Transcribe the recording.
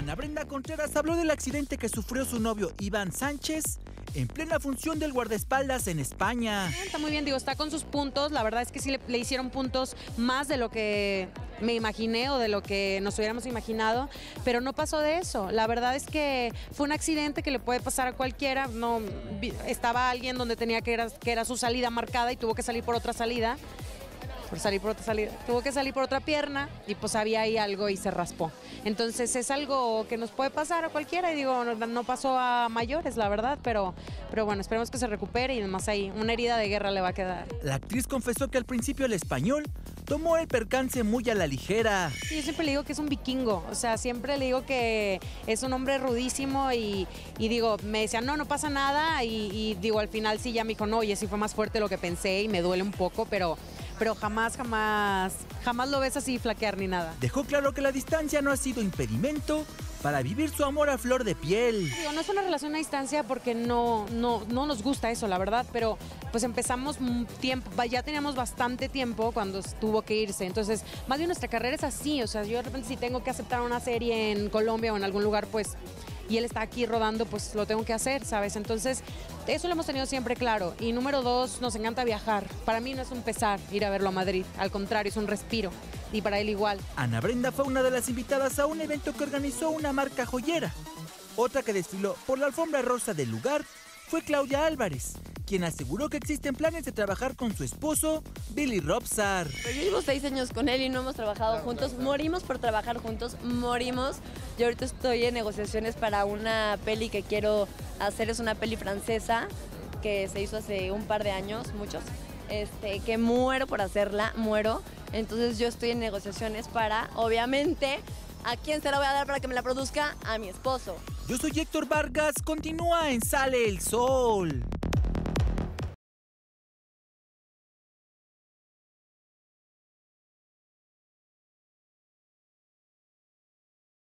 Ana Brenda Contreras habló del accidente que sufrió su novio Iván Sánchez en plena función del guardaespaldas en España. Está muy bien, digo, está con sus puntos. La verdad es que sí le, hicieron puntos más de lo que me imaginé o de lo que nos hubiéramos imaginado, pero no pasó de eso. La verdad es que fue un accidente que le puede pasar a cualquiera. No estaba alguien donde tenía que era, que era su salida marcada y tuvo que salir por otra salida. Por salir por otra salida. Tuvo que salir por otra pierna y pues había ahí algo y se raspó. Entonces es algo que nos puede pasar a cualquiera y digo, no, no pasó a mayores, la verdad, pero, pero bueno, esperemos que se recupere y además ahí una herida de guerra le va a quedar. La actriz confesó que al principio el español tomó el percance muy a la ligera. Yo siempre le digo que es un vikingo, o sea, siempre le digo que es un hombre rudísimo y, y digo, me decía, no, no pasa nada y, y digo, al final sí ya me dijo, no, oye, sí fue más fuerte de lo que pensé y me duele un poco, pero, pero jamás, jamás, jamás lo ves así flaquear ni nada. Dejó claro que la distancia no ha sido impedimento para vivir su amor a flor de piel. Digo, no es una relación a distancia porque no, no, no nos gusta eso, la verdad, pero pues empezamos un tiempo, ya teníamos bastante tiempo cuando tuvo que irse, entonces más bien nuestra carrera es así, o sea, yo de repente si tengo que aceptar una serie en Colombia o en algún lugar, pues, y él está aquí rodando, pues lo tengo que hacer, ¿sabes? Entonces, eso lo hemos tenido siempre claro. Y número dos, nos encanta viajar. Para mí no es un pesar ir a verlo a Madrid, al contrario, es un respiro. Y para él igual. Ana Brenda fue una de las invitadas a un evento que organizó una marca joyera. Otra que desfiló por la alfombra rosa del lugar fue Claudia Álvarez, quien aseguró que existen planes de trabajar con su esposo, Billy Robsar. Pero yo llevo seis años con él y no hemos trabajado juntos. Morimos por trabajar juntos, morimos. Yo ahorita estoy en negociaciones para una peli que quiero hacer. Es una peli francesa que se hizo hace un par de años, muchos. Este, que muero por hacerla, muero. Entonces yo estoy en negociaciones para, obviamente, ¿a quién se la voy a dar para que me la produzca? A mi esposo. Yo soy Héctor Vargas, continúa en Sale el Sol.